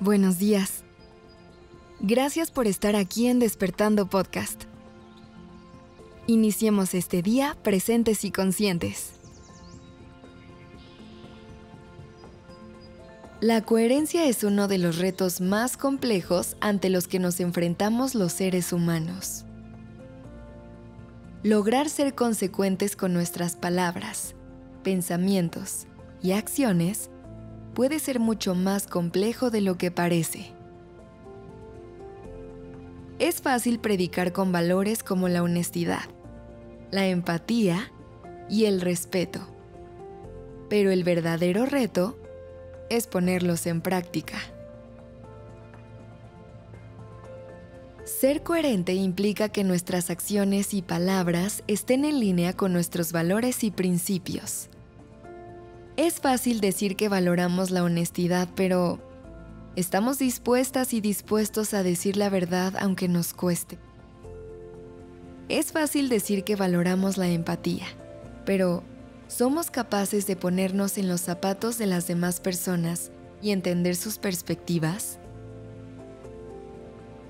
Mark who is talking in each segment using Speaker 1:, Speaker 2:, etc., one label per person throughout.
Speaker 1: buenos días. Gracias por estar aquí en Despertando Podcast. Iniciemos este día presentes y conscientes. La coherencia es uno de los retos más complejos ante los que nos enfrentamos los seres humanos. Lograr ser consecuentes con nuestras palabras, pensamientos y acciones puede ser mucho más complejo de lo que parece. Es fácil predicar con valores como la honestidad, la empatía y el respeto, pero el verdadero reto es ponerlos en práctica. Ser coherente implica que nuestras acciones y palabras estén en línea con nuestros valores y principios. Es fácil decir que valoramos la honestidad, pero estamos dispuestas y dispuestos a decir la verdad aunque nos cueste. Es fácil decir que valoramos la empatía, pero ¿somos capaces de ponernos en los zapatos de las demás personas y entender sus perspectivas?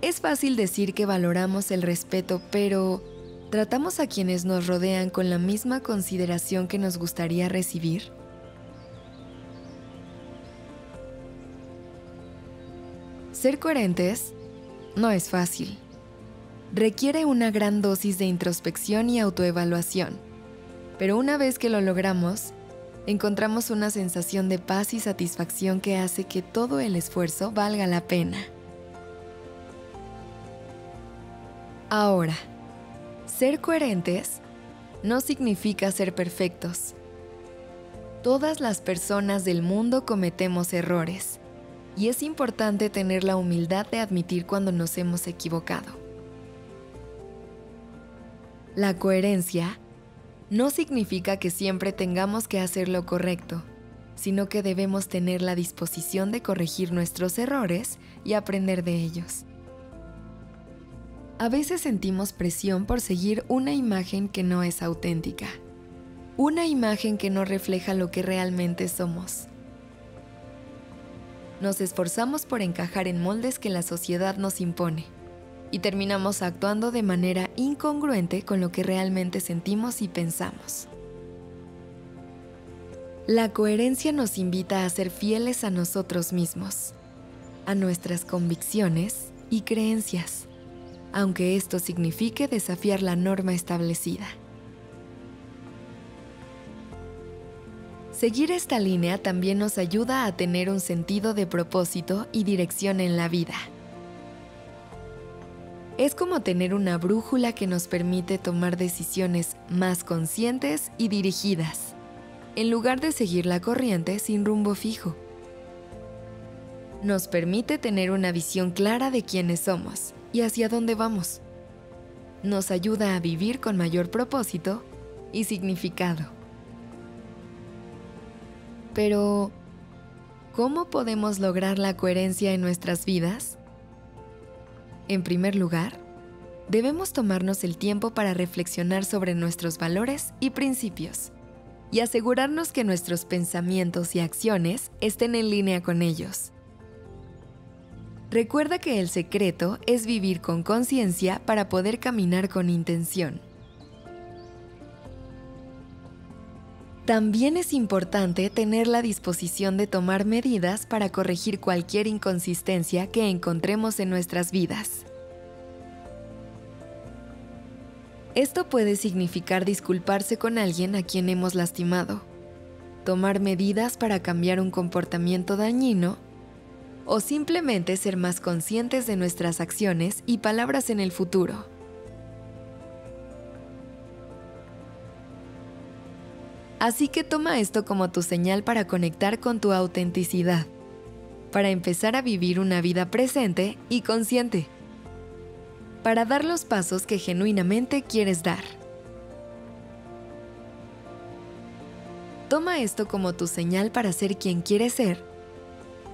Speaker 1: Es fácil decir que valoramos el respeto, pero ¿tratamos a quienes nos rodean con la misma consideración que nos gustaría recibir? Ser coherentes no es fácil. Requiere una gran dosis de introspección y autoevaluación. Pero una vez que lo logramos, encontramos una sensación de paz y satisfacción que hace que todo el esfuerzo valga la pena. Ahora, ser coherentes no significa ser perfectos. Todas las personas del mundo cometemos errores y es importante tener la humildad de admitir cuando nos hemos equivocado. La coherencia no significa que siempre tengamos que hacer lo correcto, sino que debemos tener la disposición de corregir nuestros errores y aprender de ellos. A veces sentimos presión por seguir una imagen que no es auténtica, una imagen que no refleja lo que realmente somos nos esforzamos por encajar en moldes que la sociedad nos impone y terminamos actuando de manera incongruente con lo que realmente sentimos y pensamos. La coherencia nos invita a ser fieles a nosotros mismos, a nuestras convicciones y creencias, aunque esto signifique desafiar la norma establecida. Seguir esta línea también nos ayuda a tener un sentido de propósito y dirección en la vida. Es como tener una brújula que nos permite tomar decisiones más conscientes y dirigidas, en lugar de seguir la corriente sin rumbo fijo. Nos permite tener una visión clara de quiénes somos y hacia dónde vamos. Nos ayuda a vivir con mayor propósito y significado. Pero, ¿cómo podemos lograr la coherencia en nuestras vidas? En primer lugar, debemos tomarnos el tiempo para reflexionar sobre nuestros valores y principios y asegurarnos que nuestros pensamientos y acciones estén en línea con ellos. Recuerda que el secreto es vivir con conciencia para poder caminar con intención. También es importante tener la disposición de tomar medidas para corregir cualquier inconsistencia que encontremos en nuestras vidas. Esto puede significar disculparse con alguien a quien hemos lastimado, tomar medidas para cambiar un comportamiento dañino o simplemente ser más conscientes de nuestras acciones y palabras en el futuro. Así que toma esto como tu señal para conectar con tu autenticidad, para empezar a vivir una vida presente y consciente, para dar los pasos que genuinamente quieres dar. Toma esto como tu señal para ser quien quieres ser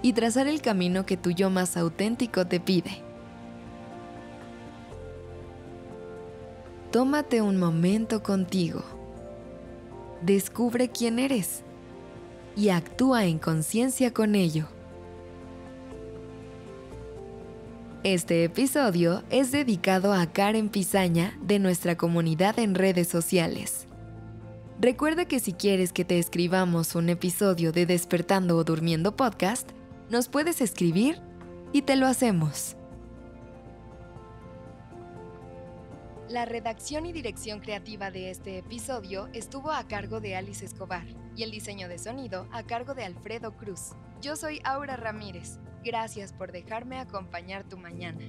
Speaker 1: y trazar el camino que tu yo más auténtico te pide. Tómate un momento contigo descubre quién eres y actúa en conciencia con ello. Este episodio es dedicado a Karen Pizaña de nuestra comunidad en redes sociales. Recuerda que si quieres que te escribamos un episodio de Despertando o Durmiendo podcast, nos puedes escribir y te lo hacemos. La redacción y dirección creativa de este episodio estuvo a cargo de Alice Escobar y el diseño de sonido a cargo de Alfredo Cruz. Yo soy Aura Ramírez. Gracias por dejarme acompañar tu mañana.